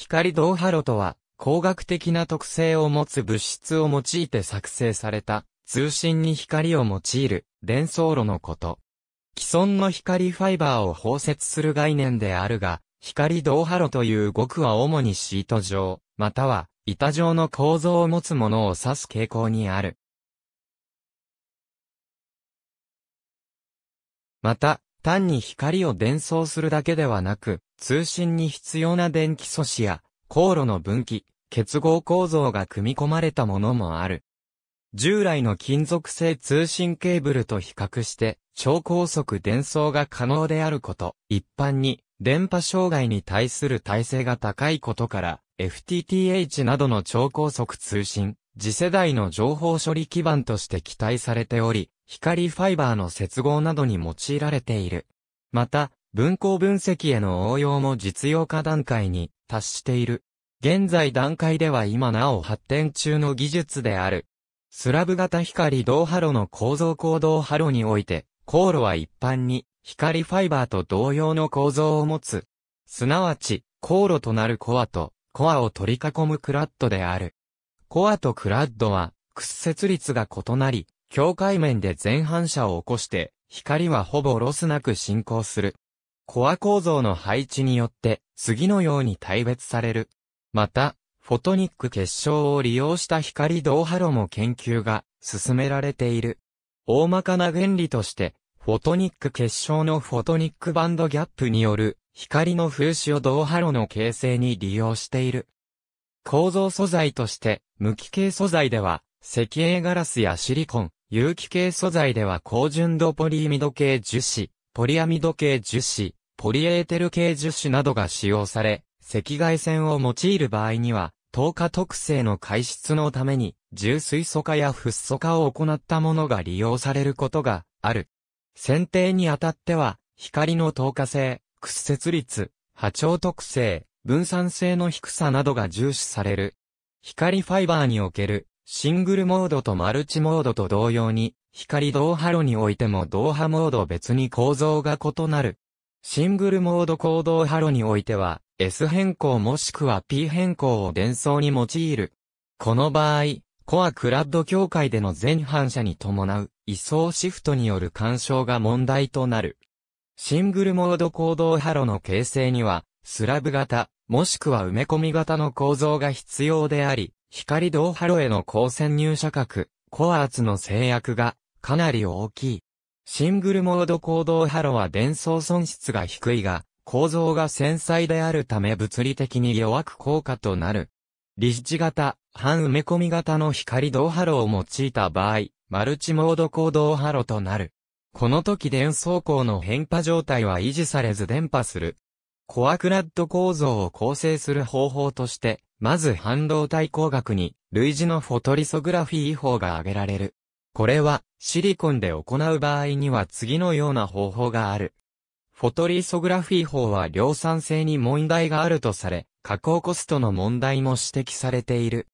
光導波炉とは、光学的な特性を持つ物質を用いて作成された、通信に光を用いる、伝送炉のこと。既存の光ファイバーを包接する概念であるが、光導波炉という語句は主にシート状、または板状の構造を持つものを指す傾向にある。また、単に光を伝送するだけではなく、通信に必要な電気素子や、航路の分岐、結合構造が組み込まれたものもある。従来の金属製通信ケーブルと比較して、超高速伝送が可能であること、一般に、電波障害に対する耐性が高いことから、FTTH などの超高速通信、次世代の情報処理基盤として期待されており、光ファイバーの接合などに用いられている。また、分光分析への応用も実用化段階に達している。現在段階では今なお発展中の技術である。スラブ型光導波炉の構造行動波炉において、航路は一般に光ファイバーと同様の構造を持つ。すなわち、航路となるコアと、コアを取り囲むクラッドである。コアとクラッドは、屈折率が異なり、境界面で全反射を起こして、光はほぼロスなく進行する。コア構造の配置によって、次のように大別される。また、フォトニック結晶を利用した光導波炉も研究が進められている。大まかな原理として、フォトニック結晶のフォトニックバンドギャップによる光の風刺を導波炉の形成に利用している。構造素材として、無機系素材では、石英ガラスやシリコン、有機系素材では高純度ポリイミド系樹脂、ポリアミド系樹脂、ポリエーテル系樹脂などが使用され、赤外線を用いる場合には、透過特性の解出のために、重水素化やフッ素化を行ったものが利用されることがある。選定にあたっては、光の透過性、屈折率、波長特性、分散性の低さなどが重視される。光ファイバーにおけるシングルモードとマルチモードと同様に、光導波路においても導波モード別に構造が異なる。シングルモード行動波路においては、S 変更もしくは P 変更を伝送に用いる。この場合、コアクラッド境界での全反射に伴う位相シフトによる干渉が問題となる。シングルモード行動波路の形成には、スラブ型、もしくは埋め込み型の構造が必要であり、光導波路への光線入射角、コア圧の制約がかなり大きい。シングルモード行動波路は伝送損失が低いが、構造が繊細であるため物理的に弱く効果となる。立地型、半埋め込み型の光導波路を用いた場合、マルチモード行動波路となる。この時電走行の変波状態は維持されず電波する。コアクラッド構造を構成する方法として、まず半導体工学に類似のフォトリソグラフィー法が挙げられる。これはシリコンで行う場合には次のような方法がある。フォトリソグラフィー法は量産性に問題があるとされ、加工コストの問題も指摘されている。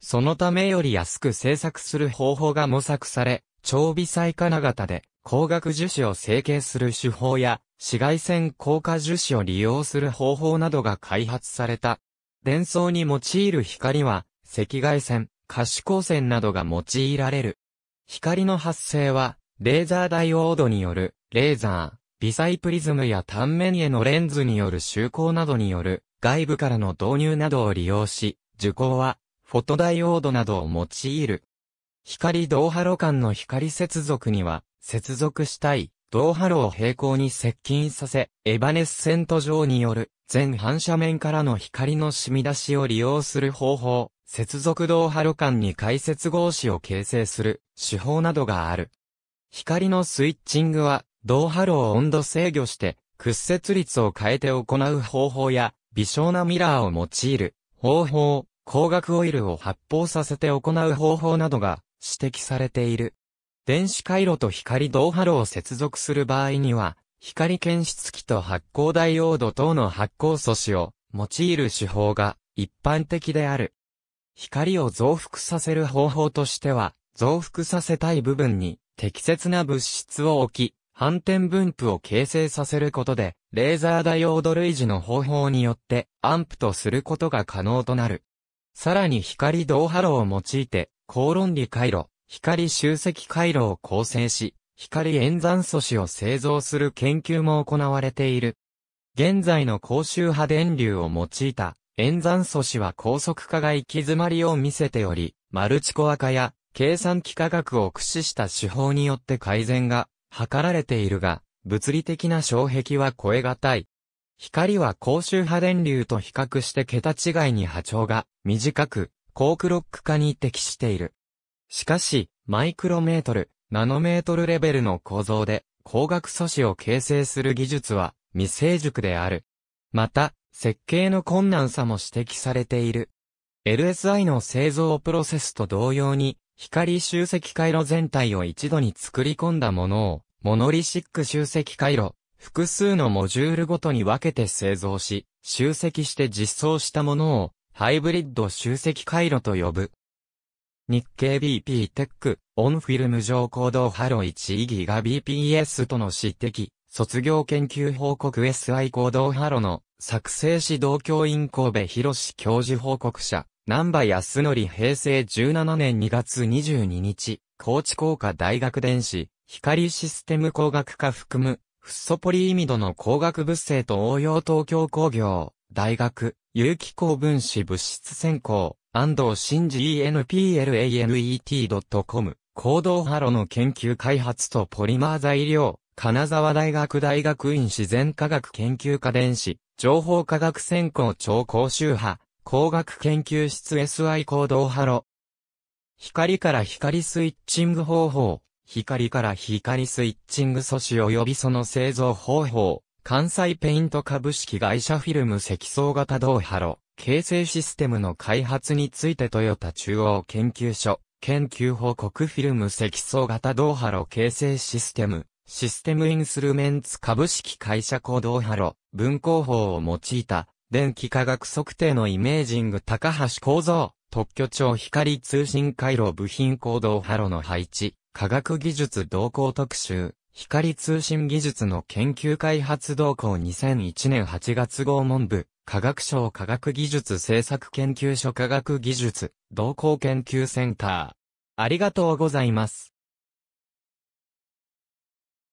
そのためより安く製作する方法が模索され、超微細金型で光学樹脂を成形する手法や、紫外線硬化樹脂を利用する方法などが開発された。伝送に用いる光は、赤外線、可視光線などが用いられる。光の発生は、レーザーダイオードによる、レーザー、微細プリズムや単面へのレンズによる周光などによる、外部からの導入などを利用し、受光は、フォトダイオードなどを用いる。光導波路間の光接続には、接続したい、導波路を平行に接近させ、エバネッセント上による、全反射面からの光の染み出しを利用する方法、接続導波路間に解接合子を形成する手法などがある。光のスイッチングは、導波路を温度制御して、屈折率を変えて行う方法や、微小なミラーを用いる方法、光学オイルを発泡させて行う方法などが指摘されている。電子回路と光導波路を接続する場合には、光検出器と発光ダイオード等の発光素子を用いる手法が一般的である。光を増幅させる方法としては、増幅させたい部分に適切な物質を置き、反転分布を形成させることで、レーザーダイオード類似の方法によってアンプとすることが可能となる。さらに光導波炉を用いて、高論理回路、光集積回路を構成し、光演算素子を製造する研究も行われている。現在の高周波電流を用いた演算素子は高速化が行き詰まりを見せており、マルチコア化や計算機科学を駆使した手法によって改善が図られているが、物理的な障壁は超え難い。光は高周波電流と比較して桁違いに波長が短く、高クロック化に適している。しかし、マイクロメートル、ナノメートルレベルの構造で、光学素子を形成する技術は未成熟である。また、設計の困難さも指摘されている。LSI の製造プロセスと同様に、光集積回路全体を一度に作り込んだものを、モノリシック集積回路、複数のモジュールごとに分けて製造し、集積して実装したものを、ハイブリッド集積回路と呼ぶ。日経 BP テック、オンフィルム上行動ハロ1イギガ BPS との指摘、卒業研究報告 SI 行動ハロの作成指導教員神戸博士教授報告者、南波康則平成17年2月22日、高知工科大学電子、光システム工学科含む、フッ素ポリイミドの工学物性と応用東京工業、大学、有機高分子物質専攻、安藤真二 ENPLANET.com、行動ハロの研究開発とポリマー材料、金沢大学大学院自然科学研究科電子、情報科学専攻超高周波、工学研究室 SI 行動ハロ。光から光スイッチング方法、光から光スイッチング素子及びその製造方法、関西ペイント株式会社フィルム積層型銅ハロ。形成システムの開発についてトヨタ中央研究所、研究報告フィルム積層型銅ハロ形成システム、システムインスルメンツ株式会社行動ハロ、分光法を用いた、電気化学測定のイメージング高橋構造、特許庁光通信回路部品行動ハロの配置、科学技術動向特集、光通信技術の研究開発動向2001年8月号門部、科学省科学技術政策研究所科学技術、動向研究センター。ありがとうございます。